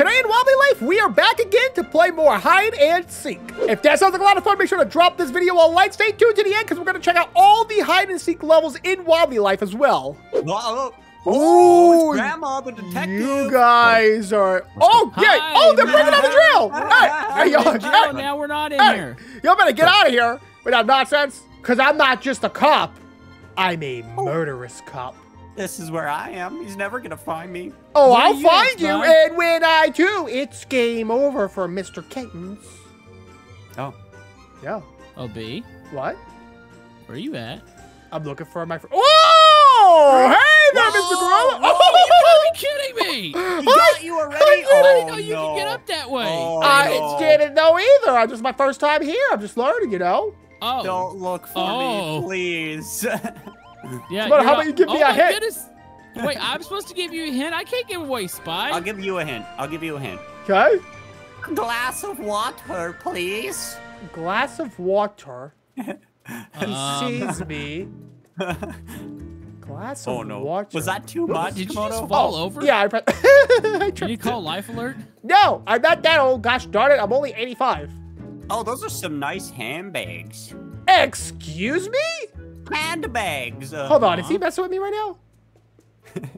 Today in Wobbly Life, we are back again to play more hide and seek. If that sounds like a lot of fun, make sure to drop this video a like. Stay tuned to the end because we're going to check out all the hide and seek levels in Wobbly Life as well. Uh-oh. Oh, oh, Ooh, Oh, it's Grandma the detective. You guys are. Oh, yeah. Hi, Oh, they're bringing out the drill. Hi. Hey, hey, y'all, We're in jail, hey, now we're not in hey, here. y'all better get out of here with that nonsense because I'm not just a cop, I'm a Oh. murderous cop. This is where I am. He's never gonna find me. Oh, Where I'll you find you, Spy? and when I do, it's game over for Mr. Kittens. Oh. Yeah. Oh, OB, What? where are you at? I'm looking for my friend. Oh, Whoa! Hey there, Mr. Whoa! Gorilla! Oh, you gotta be kidding me! He got you already? Oh, I I Oh, didn't know you no. could get up that way. Oh, I no. didn't know either. I'm just my first time here. I'm just learning, you know. Oh, Don't look for Oh. me, please. yeah. But how about you give me oh a my hint? Goodness. Wait, I'm supposed to give you a hint. I can't give away spy. I'll give you a hint. I'll give you a hint. Okay. Glass of water, please. Glass of water. Um, Sees me. Glass of Oh no. water. Was that too much, Did you just fall over? Yeah, I, pre- I Did you call life alert? No, I'm not that old. Gosh darn it, I'm only 85. Oh, those are some nice handbags. Excuse me? Handbags. Uh, Hold on, is he messing with me right now?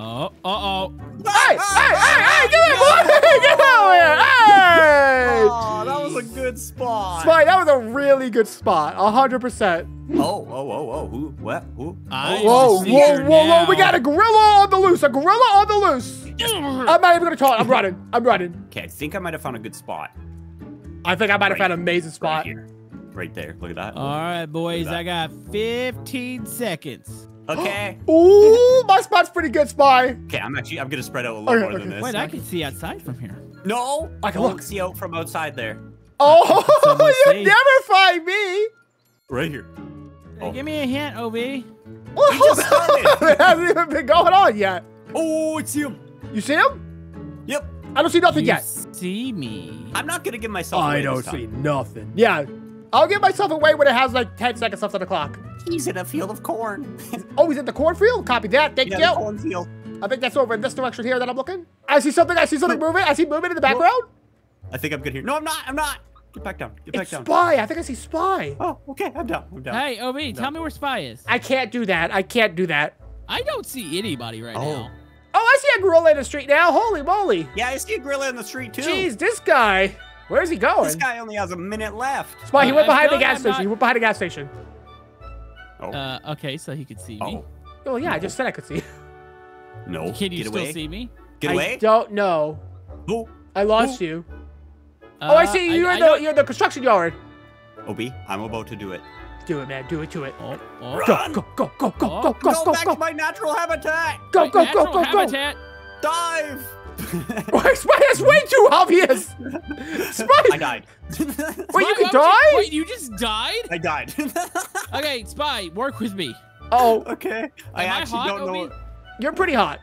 Oh, uh oh. Hey, hey, hey, hey, get out, boy! Get out here! Hey! Oh, that was a good spot. Spy, that was a really good spot. 100%. Oh, oh, oh, oh. Who? What? Who? I- oh, Whoa, whoa, whoa, her whoa, we got a gorilla on the loose, a gorilla on the loose. I'm not even gonna talk, I'm running, I'm running. Okay, I think I might have found a good spot. I think I might have Right. found an amazing Right spot. here. Right there. Look at that. All right, boys. I got 15 seconds. Okay. Ooh, my spot's pretty good, Spy. Okay, I'm actually I'm gonna spread out a little Okay, more okay. than this. Wait, I can see outside from here. No, I can won't look. see out from outside there. Oh, you say- never find me. Right here. Oh. give me a hint, OB. Well, We just started. it hasn't even been going on yet. Oh, it's him. You see him? Yep. I don't see nothing You yet. see me. I'm not gonna give myself. away this time. I don't see nothing. Yeah, I'll give myself away when it has like 10 seconds left on the clock. He's in a field of corn. Oh, he's in the cornfield? Copy that. Thank yeah, you. the cornfield. I think that's over in this direction here that I'm looking. I see something. I see something moving. I see movement in the background. I think I'm good here. No, I'm not. I'm not. Get back down. Get back It's down. Spy. I think I see Spy. Oh, okay. I'm down. I'm down. Hey, OB, tell me where Spy is. I can't do that. I can't do that. I don't see anybody right Oh. now. Oh, I see a gorilla in the street now. Holy moly. Yeah, I see a gorilla in the street too. Jeez, this guy. Where's he going? This guy only has a minute left. Spy, he Uh, went I'm behind the gas I'm station. not- He went behind the gas station. Oh. Uh, okay, so he could see me. oh. Oh, yeah, I just said I could see. No. Can you Get still away. see me? Get away. I don't know. Oh. I lost Ooh. you. oh, I Uh, see you. You're, in the, you're in the construction yard. OB, I'm about to do it. Do it, man. Do it. Do it. Oh, oh. Run. Go, go, go, go, go, Oh. go, go, Go go, back go. to my natural habitat. Go, Wait, go, go, natural go, go. habitat? Dive. Wait, Spy, that's way too obvious. Spy. I died. Wait, you Spy, can why would you- Wait, you just died? I died. Okay, Spy, work with me. Oh, okay. I Am I actually hot, don't know. OB? you're pretty hot.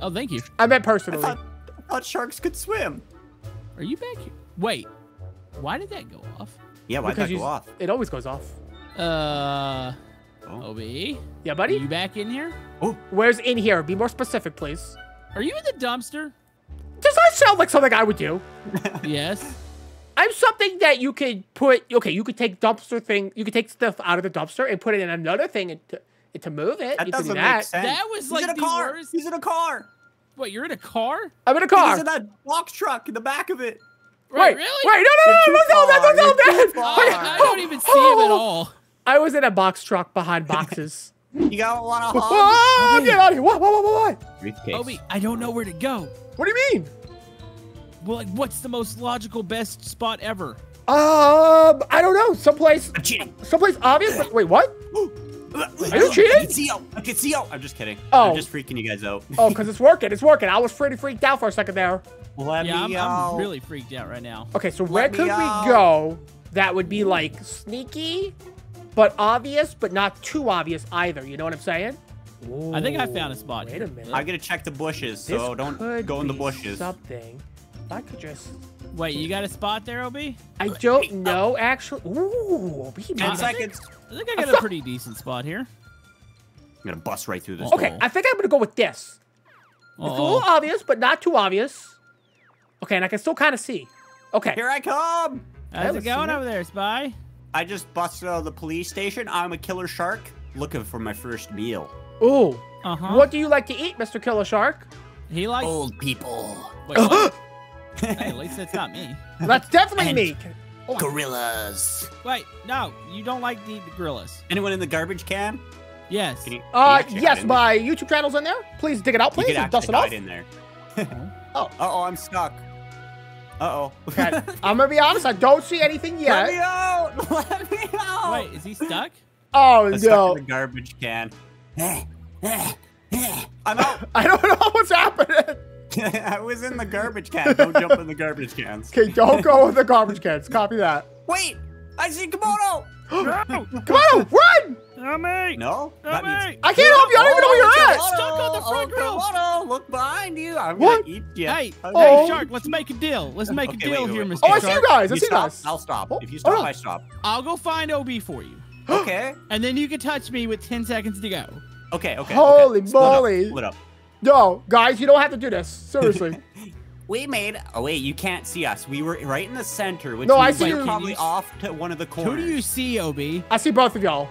Oh, thank you. I meant I personally. thought, I thought sharks could swim. Are you back here? Wait, why did that go off? Yeah, why'd Because that go off? It always goes off. Uh, Oh. OB, Yeah, are buddy. you back in here? Oh. Where's in here? Be more specific, please. Are you in the dumpster? Does that sound like something I would do? yes. I'm something that you could put. Okay, you could take dumpster thing. You could take stuff out of the dumpster and put it in another thing and to, and to move it. That you doesn't that. make sense. That was He's like in a car. worst- He's in a car. What? you're in a car? I'm in a car. He's car. in that box truck in the back of it. Wait, Right, wait, really? no, no, no, You're no, too don't tell far. that, don't tell You're too that. Oh, far. I, I don't even see him at oh, all. I was in a box truck behind boxes. You got a lot of hogs. Whoa, get out of here! What, what, what, what, what? Briefcase. OB, I don't know where to go. What do you mean? Well, like, what's the most logical, best spot ever? Um, I don't know. Someplace, I'm cheating. someplace obvious. But wait, what? Are you cheating? I can see out. I can see out. I'm just kidding. Oh. I'm just freaking you guys out. Oh, because it's working. It's working. I was pretty freaked out for a second there. Let yeah, I'm, me I'm really freaked out right now. Okay, so Let where could out. we go that would be like sneaky, but obvious, but not too obvious either? You know what I'm saying? I think I found a spot Wait here. a minute. I gotta check the bushes, This so don't could go in the bushes. Something. If I could just. Wait, you got a spot there, OB? I I don't oh. know actually. Ooh, we Ten might- seconds. think I got a pretty decent spot here. I'm gonna bust right through this. Oh. Okay, I think I'm gonna go with this. It's a little obvious, but not too obvious. Okay, and I can still kind of see. Okay. Here I come. How's let's it going over there, Spy? I just busted out of the police station. I'm a killer shark looking for my first meal. Ooh. Uh huh. What do you like to eat, Mr. Killer Shark? He likes. Old people. Wait, what? hey, at least it's not me. That's definitely And- me. Oh, Gorillas. Wait, no, you don't like the, the gorillas. Anyone in the garbage can? Yes. Can you, can Uh, actually yes, my YouTube channel's in there. Please dig it out, You please, and dust it off. hide in there. Oh. Uh oh, I'm stuck. Uh oh. Okay, I'm gonna be honest. I don't see anything yet. Let me yet. out! Let me out! Wait, is he stuck? Oh I'm stuck no! in the garbage can. I'm out. I don't know what's happening. I was in the garbage can. Don't jump in the garbage cans. Okay, don't go with the garbage cans. Copy that. Wait! I see Komodo! no! Come on, run! Not me! No? Not That me! I can't help you. I don't even know where you're at. Stuck on the front oh, grill. Komodo, look behind you. I'm What? gonna eat you. Hey, I'm Oh. hey, Shark, let's make a deal. Let's make Okay, a deal wait, wait, here, wait. Mr. Oh, I see you guys. I You see you guys. I'll stop. Oh, if you oh, stop, no. I stop. I'll go find OB for you. Okay. And then you can touch me with 10 seconds to go. Okay, okay. Holy okay. Split up, moly. Split up. No, guys, you don't have to do this. Seriously. We made. Oh wait, you can't see us. We were right in the center, which No, I means see we're you. probably Can off to one of the corners. Who do you see, OB? I see both of y'all.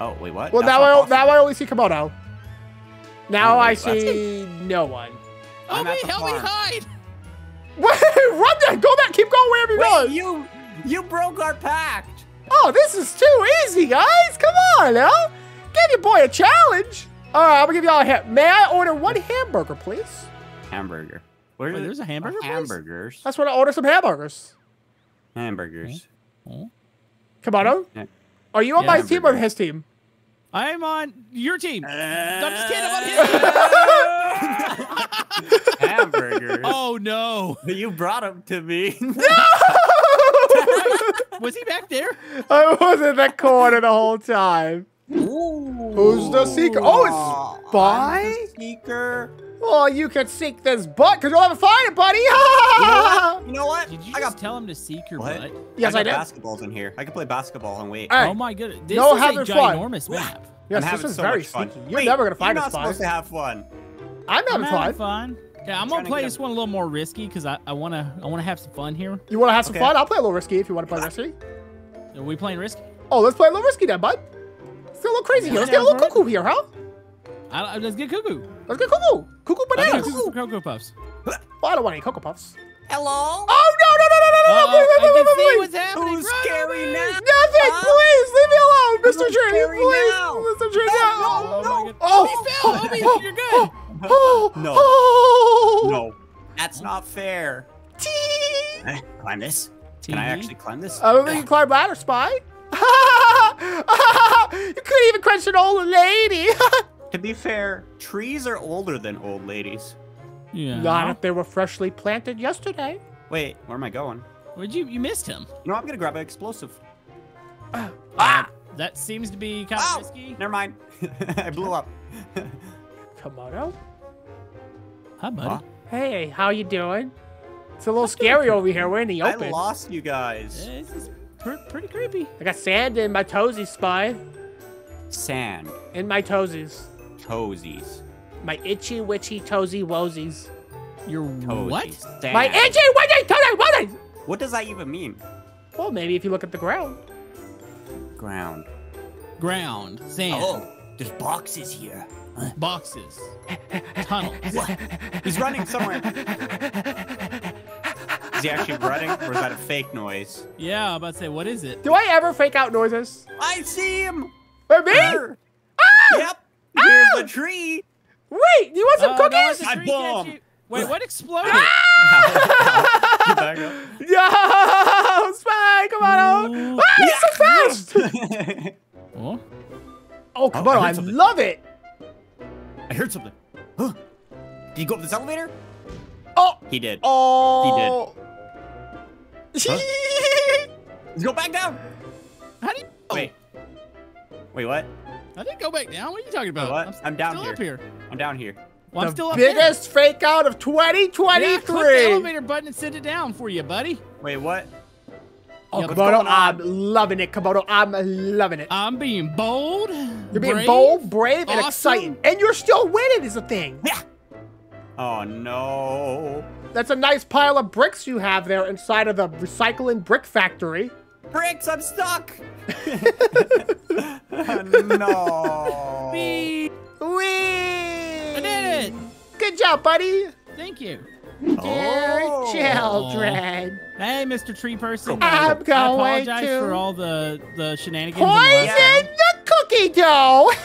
Oh wait, what? Well, now I possible. now I only see Komodo. Now Oh, I wait, that's- see no one. I'm OB, at the help me hide! Wait, run there! Go back! Keep going wherever you're Wait, going. you you broke our pact. Oh, this is too easy, guys. Come on, now. Give your boy a challenge. All right, I'm gonna give y'all a hint. May I order one hamburger, please? Hamburger. Where Wait, there's a hamburger place? Hamburgers. That's what I order some hamburgers. Hamburgers. Komodo, Yeah. are you on Yeah, my team or his team? I'm on your team. Uh, I'm just kidding, I'm on his team. Hamburgers. Oh, no. You brought them to me. No! Was he back there? I was in the corner the whole time. Who's the seeker? Oh, it's Spy? seeker. Well, you can seek this butt because you'll have to find it, buddy. You know what? Did you I just got. tell him to seek your What? butt? yes, I I, got did. basketballs in here. I can play basketball and wait. Hey, Oh, my goodness. This no is having a fun. ginormous map. yes, I'm this is so very much fun. sneaky. You're Wait, never gonna find you're us, not supposed to have fun. I'm I'm having having fun. fun. Yeah, I'm trying gonna play this him. one a little more risky because I, I wanna I wanna have some fun here. You want to have some Okay. fun? I'll play a little risky if you want to play ah. risky. Are we playing risky? Oh, let's play a little risky then, bud. Let's get a little crazy here. Let's get a little for it. cuckoo here, huh? I, I, let's get cuckoo. Let's get cuckoo. Cuckoo I think bananas. it's Cocoa Puffs. Oh, I don't want any Cocoa Puffs. Hello. Oh, no, no, no, no, no, no, Uh-oh, no, uh, wait, I wait, can wait, see wait, what's happening. Who's Run, scary OB! now? Nothing, Huh? please, leave me alone, Mr. Who's Tree, scary please, now? Mr. Tree, No, no. no, Oh, my God. Oh, He fell. oh, OB, oh, you're good. Oh, No. oh, No, that's not fair. Tee. Can I climb this? Can I TV? actually climb this? I don't think you can climb ladder, Spy. you couldn't even quench an old lady. To be fair, trees are older than old ladies. Yeah. Not if they were freshly planted yesterday. Wait, where am I going? Where'd you you missed him? No, I'm gonna grab an explosive. Ah! That seems to be kind of Ow! risky. Never mind. I blew up. Komodo? Hi, buddy. Huh? Hey, how you doing? It's a little scary over here. We're in the open. I open. lost you guys. This is pr- pretty creepy. I got sand in my toesies, Spy. Sand, In my toesies. Toesies, My itchy witchy toesy woesies. You're toesies. what? Sand. My itchy witchy toesy woesies! What does that even mean? Well, maybe if you look at the ground. Ground. Ground, sand, Oh, there's boxes here. boxes, tunnels. He's running somewhere. Is he actually running, or is that a fake noise? Yeah, I'm about to say, what is it? Do I ever fake out noises? I see him. Wait, me? There. Ah! Yep. Here's the tree. Wait, you want some Oh, cookies? the I bomb. Wait, what exploded? Get back. Yo, Spy, come on. Ooh. Ah, it's so fast. Oh, Oh, come Oh, on, I I love it. I heard something. Huh? Did he go up this elevator? Oh, He did. oh. He did. Let's go back down. how do you? Wait. Wait, what? I didn't go back down. What are you talking about? What? I'm, I'm down still here. up here. I'm down here. Well, I'm the still up there. biggest fake out of Yeah, click the 2023. elevator button and send it down for you, buddy. Wait, what? oh, What's Komodo. I'm loving it, Komodo. I'm loving it. I'm being bold. You're being brave. bold, brave, and exciting. And you're still winning is the thing. Yeah. Oh no. That's a nice pile of bricks you have there inside of the recycling brick factory. Bricks, I'm stuck. No. Beep. Whee! I did it. Good job, buddy. Thank you. Dear Oh. children. Hey, Mr. Tree Person. I'm I going apologize to for all the the shenanigans. in the last Poison the cookie dough.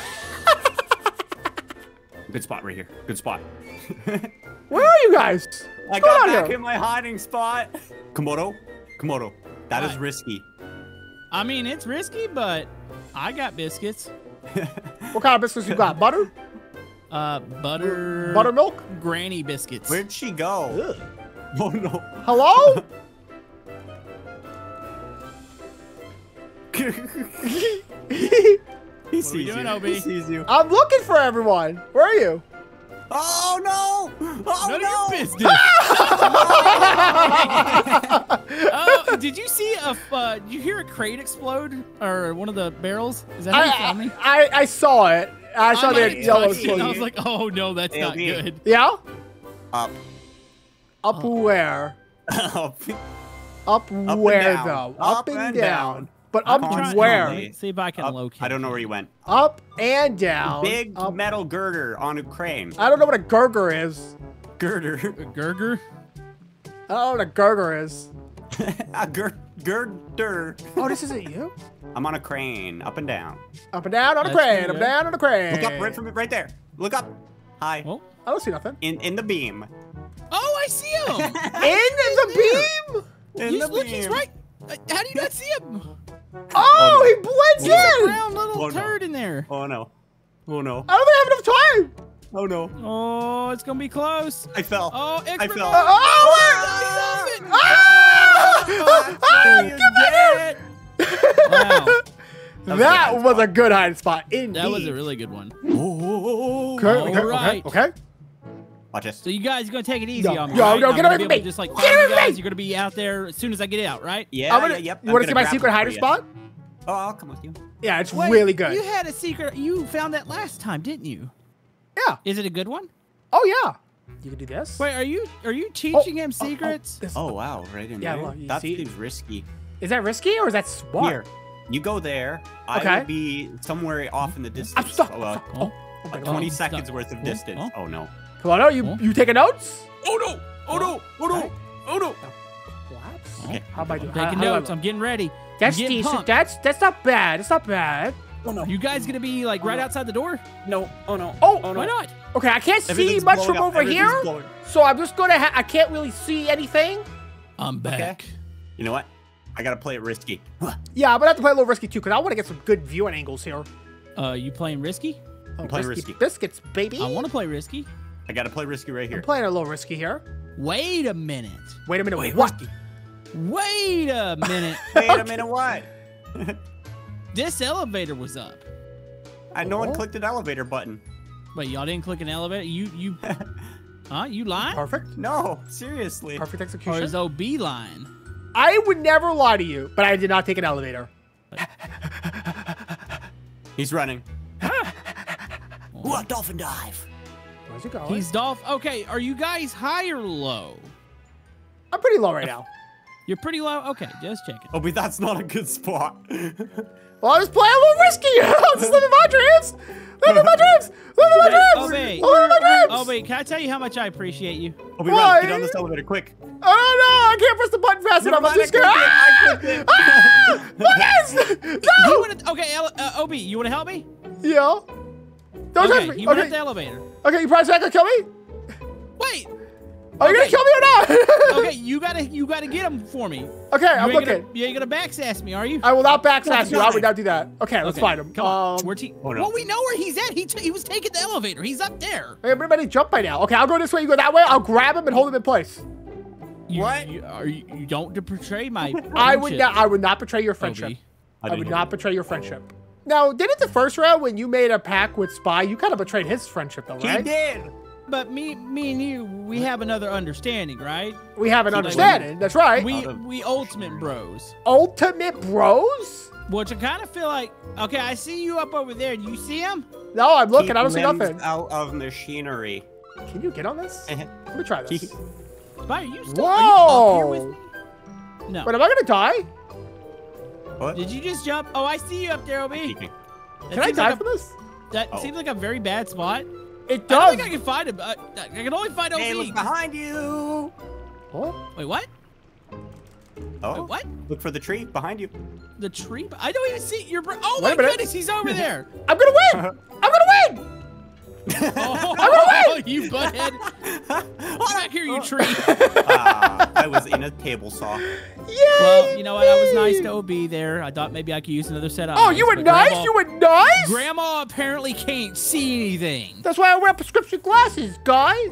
Good spot right here. Good spot. Where are you guys? I What's going got back here? in my hiding spot. Komodo, Komodo, that is What? risky. I mean, it's risky, but I got biscuits. What kind of biscuits you got? Butter? Uh, butter. Buttermilk? Granny biscuits. Where'd she go? Oh no. Hello? he sees we doing, you. OB? He sees you. I'm looking for everyone. Where are you? Oh no! Oh None no! of your business. oh, did you see a? Uh, did you hear a crate explode or one of the barrels? Is that how you found I, me? I, I saw it. I saw I'm the not yellow touching it. I was like, oh no, that's not good. Yeah? Up. Up where? Up. Up, and where down. though? Up and, and down. down. But I'm up trying- where? Let See if I can Up. locate. I don't know where you went. Up and down. Big Up. metal girder on a crane. I don't know what a girder is. Girder. A Gurger. I don't know what a gurger is. a gir- girder. Oh, this isn't you? I'm on a crane, up and down. Up and down on a crane. pretty Up and down on a crane. Look up right from right there. Look up. Hi. Oh, I don't see nothing. In in the beam. oh, I see him. In the beam? In he's, the look, beam. he's right. Uh, How do you not see him? Oh, he blends He's a in. brown little Oh, no. turd in there. Oh no. Oh no. I don't think I have enough time. Oh no. Oh, it's gonna be close. I fell. Oh, I fell. mode. Oh, He's off it. Ah! Ah, you get back here. Wow, That was a good was a good hiding spot. Indeed. that was a really good one. Oh, Okay, okay, All right. okay, okay. Watch this. So you guys are gonna take it easy Yo, on me, yo, right? yo, get gonna away from me. Just like Get find away you from me. guys, you're gonna be out there as soon as I get out, right? Yeah, I'm gonna, yeah, yep. You I'm want to see my secret one for hiding you. spot? Oh, I'll come with you. Yeah, it's Wait, really good. You had a secret. You found that last time, didn't you? Yeah. Is it a good one? Oh yeah. You can do this. Wait, are you are you oh, teaching him oh, oh, secrets? this- Oh wow, right in Yeah, there. well, you that see- seems risky. Is that risky or is that smart? Here, you go there. I Okay. will be somewhere off in the distance. I'm stuck. Oh, well, Oh, oh, Oh, my like God. 20 Oh, seconds stuck. worth of Oh, distance. oh. Oh no. Come on, oh, you Oh. you taking notes? Oh no! Oh no! Oh no! Oh no! Collapse. Okay. How am I doing? I'm taking How- how- I'm getting ready. That's getting decent. pumped. That's that's not bad. It's not bad. Oh no! You guys gonna be like right outside the door? No! Oh no! Oh, oh no! Why not? Okay, I can't see much from up. over here, blowing. so I'm just gonna. Ha- I can't really see anything. I'm back. Okay. You know what? I gotta play it risky. Yeah, I'm gonna have to play a little risky too, because I want to get some good viewing angles here. Uh, you playing risky? Oh, playing risky risky. biscuits, baby. I want to play risky. I gotta play risky right I'm here. playing a little risky here. Wait a minute. Wait a minute. Wait, what? risky. Wait a minute. Wait a minute, what? this elevator was up. I no Oh. one clicked an elevator button. Wait, y'all didn't click an elevator? You you Huh? You lying? Perfect. No, seriously. Perfect execution. Or is OB lying? I would never lie to you, but I did not take an elevator. He's running. what dolphin dive? Where's it going? He's Dolph. Okay, are you guys high or low? I'm pretty low right now. You're pretty low? Okay, just checking. Oh, but that's not a good spot. Well, I was playing a little risky. I'm just living my dreams. Living my dreams. Living my dreams. OB. Living my dreams. Oh, wait, can I tell you how much I appreciate you? Oh, we run. Get on this elevator, quick. Oh no! I can't press the button fast enough. I'm too scared. clicked Ah! Ah! Lucas! You No! wanna, okay, Ele- uh, OB, you want to help me? Yeah. Don't touch Okay, me. you went up the elevator. Okay, you promise you're not gonna kill me? Wait. Are you gonna kill me or not? Okay, you gotta you gotta get him for me. You okay, I'm ain't looking. Gonna, you ain't gonna backsass me, are you? I will not backsass you. I fine. would not do that. Okay, let's Okay, find him. Come on. Um, We're te- Oh, no. Well, we know where he's at. He, t- he was taking the elevator. He's up there. Hey, everybody jump by now. Okay, I'll go this way. You go that way. I'll grab him and hold him in place. You, What? You, are you, you don't betray my. I would not. I would not betray your friendship. OB. I, didn't would not betray your friendship. Now, didn't the first round when you made a pact with Spy, you kind of betrayed his friendship, though, right? He right? did. But me, me and you, we have another understanding, right? We have an So, like, understanding. That's right. We we ultimate bros. Ultimate bros? Which I kind of feel like. Okay, I see you up over there. Do you see him? No, I'm looking. Keep I don't see limbs nothing. Out of machinery. Can you get on this? Uh-huh. Let me try this. Spy, are you still are you up here with Whoa. me? No. But am I gonna die? What? Did you just jump? Oh, I see you up there, Ob. Can I seems die like for this? That Oh. seems like a very bad spot. It I don't does. think I can find him. Uh, I can only find Hey, look behind you. Huh? Wait, what? Oh, Wait, what? Look for the tree behind you. The tree? I don't even see your. Bro- oh Wait my goodness, he's over there. I'm gonna win. I'm gonna. Oh, you butthead! Get back here, you tree. Ah, I was in a table saw. Yay! Well, you know what? I was nice to OB there. I thought maybe I could use another set of Oh, eyes, you were nice. Grandma, You were nice. Grandma apparently can't see anything. That's why I wear prescription glasses, guys.